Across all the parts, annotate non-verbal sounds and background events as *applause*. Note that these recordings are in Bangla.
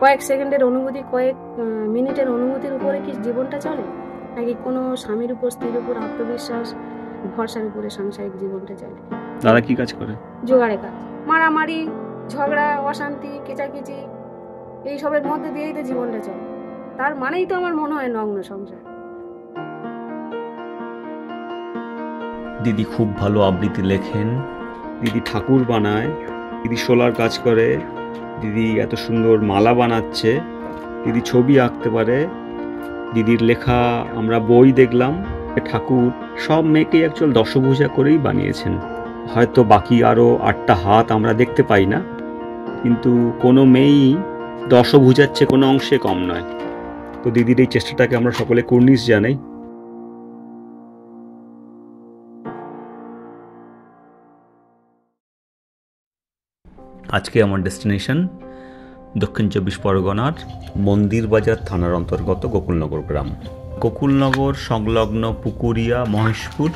কয়েক সেকেন্ডের অনুভূতি কয়েক মিনিটের অনুভূতির উপরে কি জীবনটা চলে? নাকি কোনো স্বামীর উপর স্ত্রীর উপর আত্মবিশ্বাস ভরসার উপরে সাংসারিক জীবনটা চলে? দাদা কি কাজ করে? জোগাড়ে কাজ। মারামারি ঝগড়া অশান্তি কেচাকিচি এইসবের মধ্যে দিয়েই তো জীবনটা চলে। তার মানেই তো আমার মনে হয় নগ্ন সংসার। দিদি খুব ভালো আবৃত্তি লেখেন। দিদি ঠাকুর বানায়। দিদি শোলার কাজ করে। দিদি এত সুন্দর মালা বানাচ্ছে। দিদি ছবি আঁকতে পারে। দিদির লেখা আমরা বই দেখলাম। ঠাকুর সব মেয়েকেই অ্যাকচুয়াল দশভূজা করেই বানিয়েছেন। হয়তো বাকি আরও আটটা হাত আমরা দেখতে পাই না। কিন্তু কোনো মেয়েই দশভূজার চেয়ে কোনো অংশে কম নয়। তো দিদির এই চেষ্টাটাকে আমরা সকলে কুর্নিশ জানাই। আজকে আমার ডেস্টিনেশন দক্ষিণ চব্বিশ পরগনার মন্দির বাজার থানার অন্তর্গত গোকুলনগর গ্রাম। গোকুলনগর, সংলগ্ন পুকুরিয়া, মহেশপুর,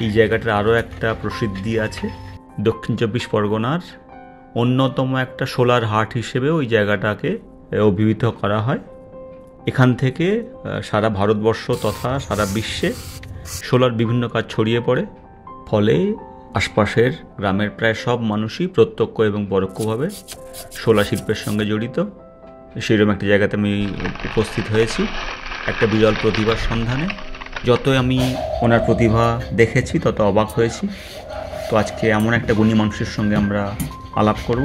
এই জায়গাটার আরও একটা প্রসিদ্ধি আছে। দক্ষিণ চব্বিশ পরগনার অন্যতম একটা সোলার হাট হিসেবে ওই জায়গাটাকে অভিহিত করা হয়। এখান থেকে সারা ভারতবর্ষ তথা সারা বিশ্বে সোলার বিভিন্ন কাজ ছড়িয়ে পড়ে। ফলে আশপাশের গ্রামের প্রায় সব মানুষই প্রত্যক্ষ এবং পরোক্ষভাবে শোলা শিল্পের সঙ্গে জড়িত। সেরকম একটা জায়গাতে আমি উপস্থিত হয়েছি, একটা বিরল প্রতিভার সন্ধানে। যতই আমি ওনার প্রতিভা দেখেছি, তত অবাক হয়েছি। তো আজকে এমন একটা গুণী মানুষের সঙ্গে আমরা আলাপ করব।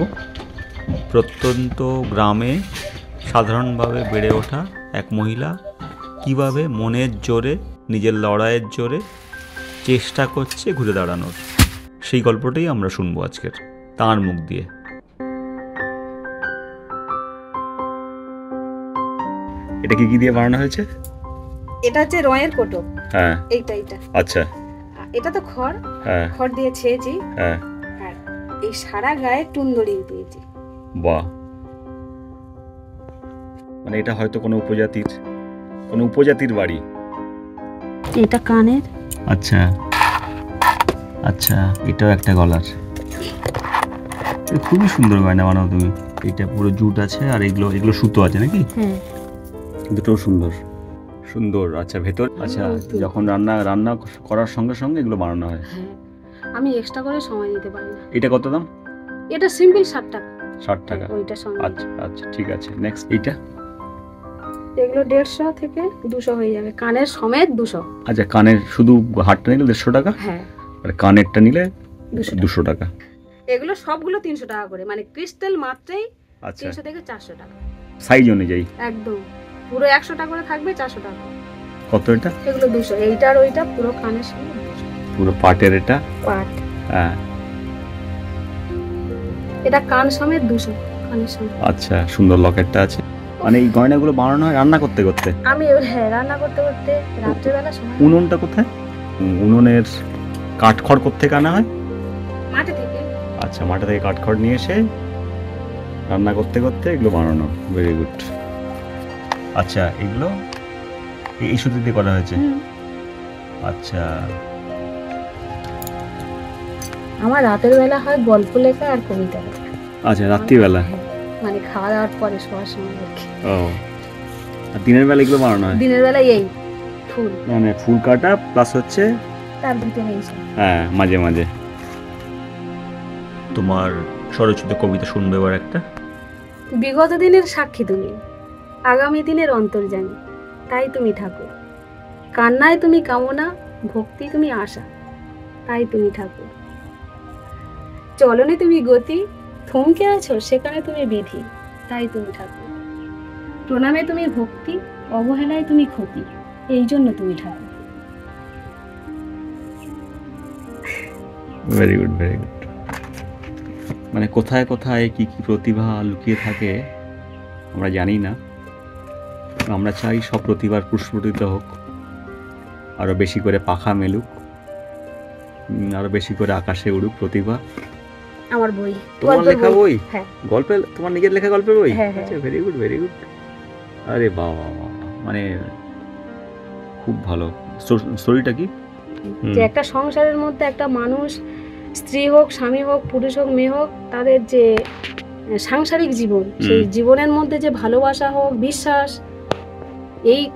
প্রত্যন্ত গ্রামে সাধারণভাবে বেড়ে ওঠা এক মহিলা কীভাবে মনের জোরে, নিজের লড়াইয়ের জোরে চেষ্টা করছে ঘুরে দাঁড়ানোর। সেই গল্পটাই আমরা শুনব আজকের তাঁর মুখ দিয়ে। এটা কি কি দিয়ে বানানো হয়েছে? এটা হচ্ছে রয়ের কোটো। হ্যাঁ। এইটা এইটা। আচ্ছা। এটা তো খড়। হ্যাঁ। খড় দিয়ে ছেয়েছি। হ্যাঁ। আর এই সারা গায়ে টুনদড়ি দিয়েছি। বাহ। মানে এটা হয়তো কোনো উপজাতির কোনো উপজাতির বাড়ি। এটা কানের? আচ্ছা। আচ্ছা এটাও একটা গলার। খুবই সুন্দর গয়না বানাও তুমি। এটা পুরো জুট আছে আর এগুলো এগুলো সুতো আছে নাকি? হ্যাঁ। দুটোও সুন্দর। সুন্দর আচ্ছা ভেতর আচ্ছা যখন রান্না রান্না করার সঙ্গে সঙ্গে এগুলো বানানো হয়। হ্যাঁ। আমি এক্সট্রা করে সময় দিতে পারি না। এটা কত দাম? এটা সিম্পল ষাট টাকা। ষাট টাকা। ওইটা সঙ্গে। আচ্ছা আচ্ছা ঠিক আছে। নেক্সট এইটা? এগুলো দেড়শো থেকে দুশো হয়ে যাবে। কানের সমেত দুশো। আচ্ছা কানের শুধু হাটটা নিলে দেড়শো টাকা? হ্যাঁ। আর কানেরটা নিলে দুশো টাকা। এগুলো সবগুলো তিনশো টাকা করে মানে ক্রিস্টাল মাত্রাই আচ্ছা। তিনশো থেকে চারশো টাকা। সাইজ অনুযায়ী? একদম। পুরো একশো টাকা করে থাকবে চারশো টাকা। কত এটা? এগুলো দুশো। এইটা আর ওইটা পুরো কানের সঙ্গে পুরো পাটের এটা? পাট। হ্যাঁ। এটা কান সমেত দুশো কানের সঙ্গে আচ্ছা সুন্দর লকেটটা আছে। মানে এই গয়নাগুলো বানানো হয় রান্না করতে করতে? আমি হ্যাঁ রান্না করতে করতে রাত্রেবেলা সময় উনুনটা কোথায়? উনুনের কাঠখড় কোথেকে আনা হয়? মাঠে থেকে। আচ্ছা মাঠে থেকে কাঠখড় নিয়ে এসে রান্না করতে করতে এগুলো বানানো ভেরি গুড আচ্ছা এগুলো? এই- সুতি দিয়ে করা হয়েছে? আচ্ছা। আমার রাতের বেলা হয় গল্প লেখা আর কবিতা লেখা। আচ্ছা রাত্রিবেলা? হ্যাঁ, মানে খাওয়া দাওয়ার পরে শোয়ার সময় ও। আর দিনের বেলা এগুলো বানানো হয়? দিনের বেলায় এই ফুল। মানে ফুল কাটা প্লাস হচ্ছে তার ভিতরে এই হ্যাঁ মাঝে মাঝে। তোমার স্বরচিত কবিতা শুনবে এবার একটা? বিগত দিনের সাক্ষী তুমি আগামী দিনের অন্তর্জামী তাই তুমি ঠাকুর। কান্নায় তুমি কামনা ভক্তি তুমি আশা তাই তুমি ঠাকুর। চলনে তুমি গতি থমকে আছো সেখানে তুমি বিধি তাই তুমি ঠাকুর। প্রণামে তুমি ভক্তি অবহেলায় তুমি ক্ষতি এই জন্য তুমি ঠাকুর। ভেরি গুড ভেরি গুড মানে কোথায় কোথায় কি কি প্রতিভা লুকিয়ে থাকে আমরা জানি না। আমরা চাই সব প্রতিভার পুষ্পটিত হোক। আরও বেশি করে পাখা মেলুক। উম, আরও বেশি করে আকাশে উড়ুক প্রতিভা। আমার বই। তোমার লেখা বই। হ্যাঁ। গল্পের তোমার নিজের লেখা গল্পের বই? হ্যাঁ, হ্যাঁ। আচ্ছা ভেরি গুড ভেরি গুড আরে বাবা। মানে খুব ভালো। স্টোরিটা কি? যে একটা সংসারের মধ্যে একটা মানুষ স্ত্রী হোক স্বামী হোক পুরুষ হোক মেয়ে হোক তাদের যে সাংসারিক জীবন সেই জীবনের মধ্যে যে ভালোবাসা হোক বিশ্বাস এই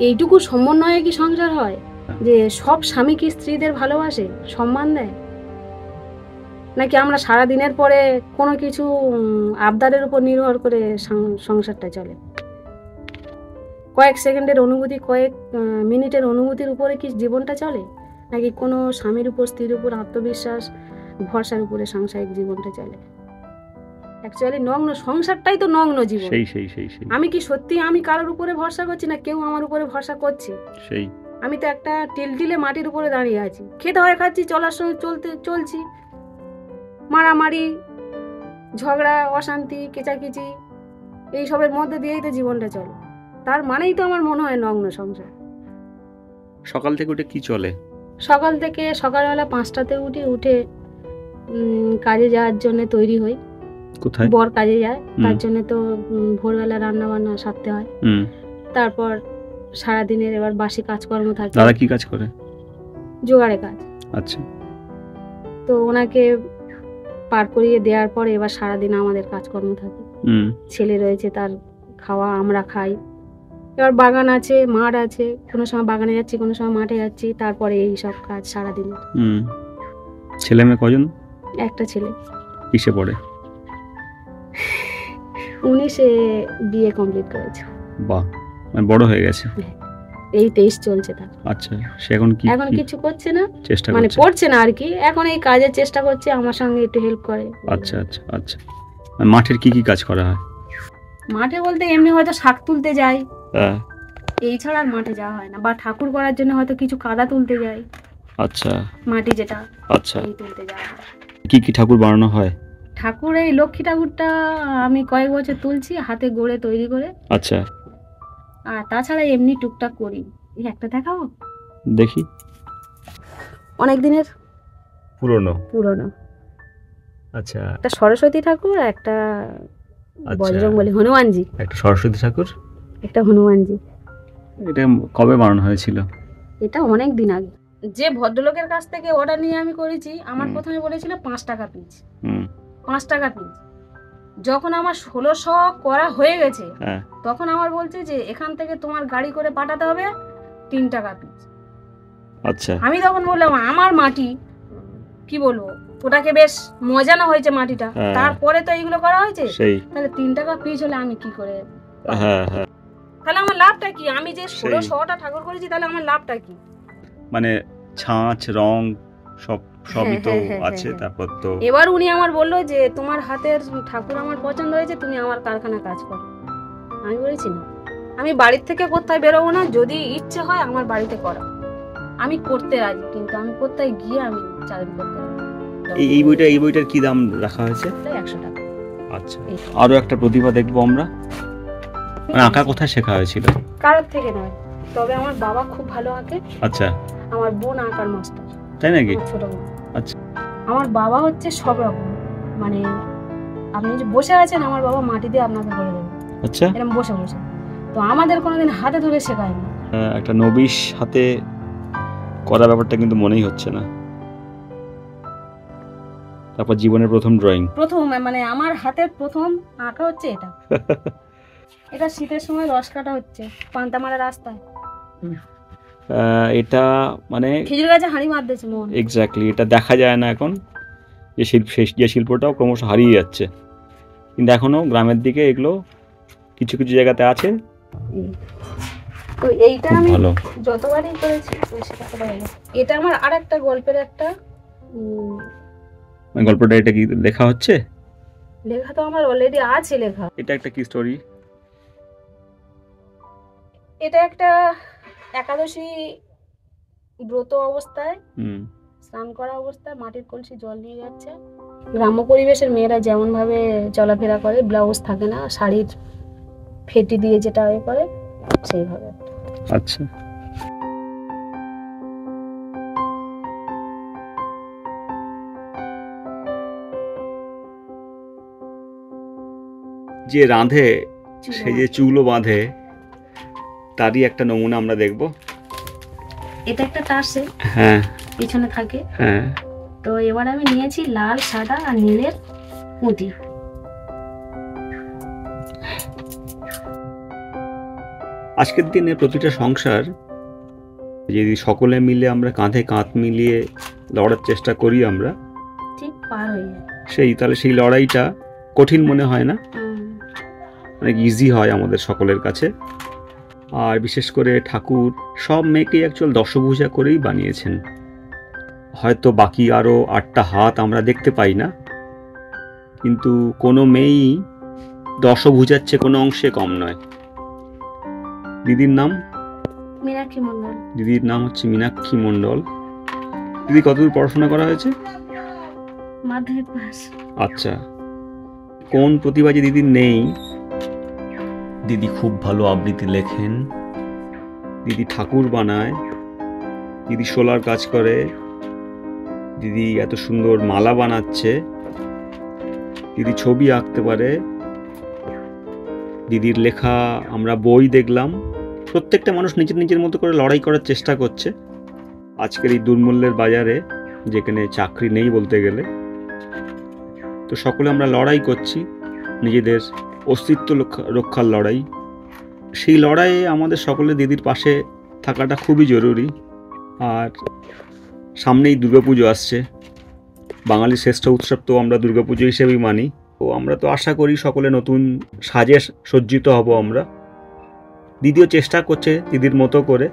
এইটুকু সমন্বয়ে কি সংসার হয়? যে সব স্বামী কি স্ত্রীদের ভালোবাসে সম্মান দেয়? নাকি আমরা সারা দিনের পরে কোনো কিছু আবদারের উপর নির্ভর করে সংসারটা চলে? কয়েক সেকেন্ডের অনুভূতি কয়েক মিনিটের অনুভূতির উপরে কি জীবনটা চলে? নাকি কোনো স্বামীর উপর স্ত্রীর উপর আত্মবিশ্বাস ভরসার উপরে সাংসারিক জীবনটা চলে? অ্যাকচুয়ালি নগ্ন সংসারটাই তো নগ্ন জীবন। সেই সেই সেই সেই। আমি কি সত্যি আমি কারোর উপরে ভরসা করছি না কেউ আমার উপরে ভরসা করছে? সেই। আমি তো একটা টিলটিলে মাটির উপরে দাঁড়িয়ে আছি। খেতে হয় খাচ্ছি চলার সময় চলতে চলছি। মারামারি ঝগড়া অশান্তি কেচাকিচি এইসবের মধ্যে দিয়েই তো জীবনটা চলে। তার মানেই তো আমার মনে হয় নগ্ন সংসার। সকাল থেকে উঠে কি চলে? সকাল থেকে সকালবেলা পাঁচটাতে উঠি উঠে কাজে যাওয়ার জন্য তৈরি হই। কোথায়? বর কাজে যায় তার। জন্য তো ভোরবেলা রান্না বান্না সারতে হয়। তারপর সারাদিনের এবার বাসি কাজকর্ম থাকে। দাদা কি কাজ করে? জোগাড়ে কাজ। আচ্ছা। তো ওনাকে পার করিয়ে দেওয়ার পরে এবার সারাদিন আমাদের কাজকর্ম থাকে। ছেলে রয়েছে তার খাওয়া আমরা খাই। এবার বাগান আছে মাঠ আছে কোনো সময় বাগানে যাচ্ছি কোনো সময় মাঠে যাচ্ছি তারপরে এই সব কাজ সারাদিন। হুম। ছেলে মেয়ে কজন? একটা ছেলে। কিসে পড়ে? উনি সে বিয়ে কমপ্লিট করেছে। বাহ মানে বড় হয়ে গেছে। এই তেইশ চলছে তার। আচ্ছা সে এখন কি এখন কিছু করছে না। চেষ্টা মানে পড়ছে না আর কি। এখন এই কাজের চেষ্টা করছে আমার সঙ্গে একটু হেল্প করে। আচ্ছা আচ্ছা আচ্ছা। মাঠের কি কি কাজ করা হয়? মাঠে বলতে এমনি হয়তো শাক তুলতে যাই। হ্যাঁ। এই ছাড়া আর মাঠে যাওয়া হয় না। বা ঠাকুর করার জন্য হয়তো কিছু কাদা তুলতে যাই আচ্ছা। মাটি যেটা আচ্ছা। এই তুলতে যাওয়া হয়। কি কি ঠাকুর বানানো হয়? ঠাকুর এই লক্ষ্মী ঠাকুরটা আমি কয়েক বছর তুলছি হাতে গড়ে তৈরি করে। আচ্ছা। আর তাছাড়া এমনি টুকটাক করি। এই একটা দেখাবো দেখি। অনেক দিনের? পুরনো। পুরনো। আচ্ছা। একটা সরস্বতী ঠাকুর আর একটা আচ্ছা। বজরং বলি হনুমানজি। একটা সরস্বতী ঠাকুর। একটা হনুমানজি। এটা কবে বানানো হয়েছিল? এটা অনেক দিন আগে। যে ভদ্রলোকের কাছ থেকে অর্ডার নিয়ে আমি করেছি আমার প্রথমে বলেছিল পাঁচ টাকা পিস হুম। পাঁচ টাকা পিস যখন আমার ষোলোশো করা হয়ে গেছে হ্যাঁ। তখন আমার বলছে যে এখান থেকে তোমার গাড়ি করে পাঠাতে হবে তিন টাকা পিস আচ্ছা। আমি তখন বললাম আমার মাটি কি বলব ওটাকে বেশ মজানো হয়েছে মাটিটা। হ্যাঁ। তারপরে তো এইগুলো করা হয়েছে? সেই। তাহলে তিন টাকা পিস হলে আমি কি করে হ্যাঁ হ্যাঁ। তাহলে আমার লাভটা কি? আমি যে সেই। ষোলোশোটা ঠাকুর করেছি তাহলে আমার লাভটা কি? মানে ছাঁচ রং সব সবই হ্যাঁ, তো হ্যাঁ, হ্যাঁ, আছে তারপর তো এবার উনি আমার বলল যে তোমার হাতের ঠাকুর আমার পছন্দ হয়েছে তুমি আমার কারখানা কাজ করো। আমি বলেছি না। আমি বাড়ির থেকে কোথায় বেরোবো না? যদি ইচ্ছে হয় আমার বাড়িতে করা আমি করতে রাজি কিন্তু আমি কোথায় গিয়ে আমি চাকরি করতে এই এই বইটা এই বইটার কি দাম রাখা হয়েছে? একশো টাকা। আচ্ছা। আরও একটা প্রতিভা দেখব আমরা। মানে আঁকা কোথায় শেখা হয়েছিল? কারোর থেকে নয় তবে আমার বাবা খুব ভালো আঁকে। আচ্ছা। আমার বোন আঁকার মাস্টার তাই নাকি? ছোট বোন। আচ্ছা। আমার বাবা হচ্ছে সব রকম মানে আপনি যে বসে আছেন আমার বাবা মাটি দিয়ে আপনাকে করে দেবে। আচ্ছা। এরকম বসে বসে। তো আমাদের কোনোদিন হাতে ধরে শেখায় না। একটা নবিশ হাতে করা ব্যাপারটা কিন্তু মনেই হচ্ছে না। তারপর জীবনের প্রথম ড্রয়িং প্রথম মানে আমার হাতের প্রথম আঁকা হচ্ছে এটা। *laughs* এটা শীতের সময় রস কাটা হচ্ছে পান্তামারা রাস্তায়। এটা মানে খেজুর গাছে হাঁড়ি মার দিয়েছে মন। এক্স্যাক্টলি এটা দেখা যায় না এখন। যে শিল্প যে শিল্পটাও ক্রমশ হারিয়ে যাচ্ছে। কিন্তু এখনও গ্রামের দিকে এগুলো কিছু কিছু জায়গাতে আছে। তো এইটা আমি যতবারই করেছি। এটা আমার আর একটা গল্পের একটা গল্পটা এটা কি লেখা হচ্ছে? লেখা তো আমার অলরেডি আছে লেখা। এটা একটা কি স্টোরি এটা একটা একাদশী ব্রত অবস্থায় হুম। স্নান করা অবস্থায় মাটির কলসি জল নিয়ে যাচ্ছে। গ্রাম্য পরিবেশের মেয়েরা যেমন ভাবে চলাফেরা করে ব্লাউজ থাকে না শাড়ির ফেটি দিয়ে যেটা এ করে সেইভাবে। আচ্ছা। যে রাঁধে সে যে চুলো বাঁধে তারই একটা নমুনা আমরা দেখব। এটা একটা তার সে হ্যাঁ। পিছনে থাকে। হ্যাঁ। তো এবার আমি নিয়েছি লাল সাদা আর নীলের পুঁতি। আজকের দিনে প্রতিটা সংসার যদি সকলে মিলে আমরা কাঁধে কাঁধ মিলিয়ে লড়ার চেষ্টা করি আমরা ঠিক পার হয়ে সেই তাহলে সেই লড়াইটা কঠিন মনে হয় না? অনেক ইজি হয় আমাদের সকলের কাছে। আর বিশেষ করে ঠাকুর সব মেয়েকেই অ্যাকচুয়াল দশভূজা করেই বানিয়েছেন। হয়তো বাকি আরও আটটা হাত আমরা দেখতে পাই না। কিন্তু কোনো মেয়েই দশভূজার চেয়ে কোনো অংশে কম নয়। দিদির নাম? মীনাক্ষী মন্ডল দিদির নাম হচ্ছে মীনাক্ষী মণ্ডল। দিদি কতদূর পড়াশোনা করা হয়েছে? মাধ্যমিক পাস। আচ্ছা। কোন প্রতিভা যে দিদির নেই? দিদি খুব ভালো আবৃত্তি লেখেন। দিদি ঠাকুর বানায়। দিদি সোলার কাজ করে। দিদি এত সুন্দর মালা বানাচ্ছে। দিদি ছবি আঁকতে পারে। দিদির লেখা আমরা বই দেখলাম। প্রত্যেকটা মানুষ নিজের নিজের মতো করে লড়াই করার চেষ্টা করছে। আজকের এই দুর্মূল্যের বাজারে, যেখানে চাকরি নেই বলতে গেলে। তো সকলে আমরা লড়াই করছি নিজেদের অস্তিত্ব রক্ষা- রক্ষার লড়াই। সেই লড়াইয়ে আমাদের সকলে দিদির পাশে থাকাটা খুবই জরুরি। আর সামনেই দুর্গাপুজো আসছে। বাঙালির শ্রেষ্ঠ উৎসব তো আমরা দুর্গাপুজো হিসেবেই মানি। তো আমরা তো আশা করি সকলে নতুন সাজে সজ্জিত হব আমরা। দিদিও চেষ্টা করছে দিদির মতো করে।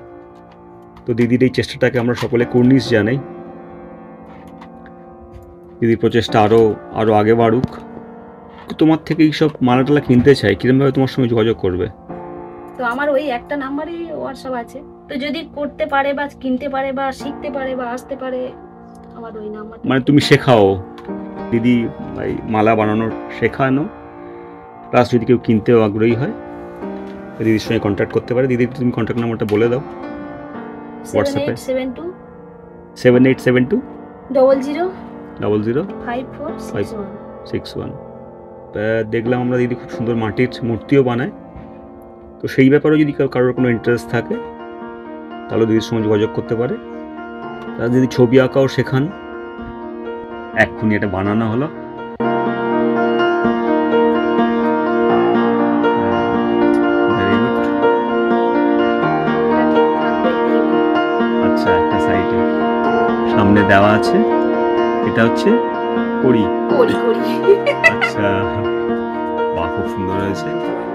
তো দিদির এই চেষ্টাটাকে আমরা সকলে কুর্নিশ জানাই। দিদির প্রচেষ্টা আরও আরও আগে বাড়ুক। তোমার থেকে এইসব মালাটালা কিনতে চাই কিরমভাবে তোমার সঙ্গে যোগাযোগ করবে? তো আমার ওই একটা নাম্বারই হোয়াটসঅ্যাপ আছে। তো যদি করতে পারে বা কিনতে পারে বা শিখতে পারে বা আসতে পারে আমার ওই নাম্বার মানে তুমি শেখাও। দিদি এই মালা বানানোর শেখানো। প্লাস যদি কেউ কিনতেও আগ্রহী হয় দিদির সঙ্গে কন্ট্যাক্ট করতে পারে। দিদির তুমি কন্ট্যাক্ট নাম্বারটা বলে দাও? Eight seven two seven eight seven two double zero double zero five four. One six one দেখলাম আমরা দিদি খুব সুন্দর মাটির মূর্তিও বানায়। তো সেই ব্যাপারেও যদি কারো- কারোর কোনো ইন্টারেস্ট থাকে তাহলে দিদির সঙ্গে যোগাযোগ করতে পারে। তারা যদি ছবি আঁকাও শেখান এক্ষুনি এটা বানানো হলো। আচ্ছা একটা সাইডে সামনে দেওয়া আছে। এটা হচ্ছে কড়ি। আচ্ছা। খুব সুন্দর হয়েছে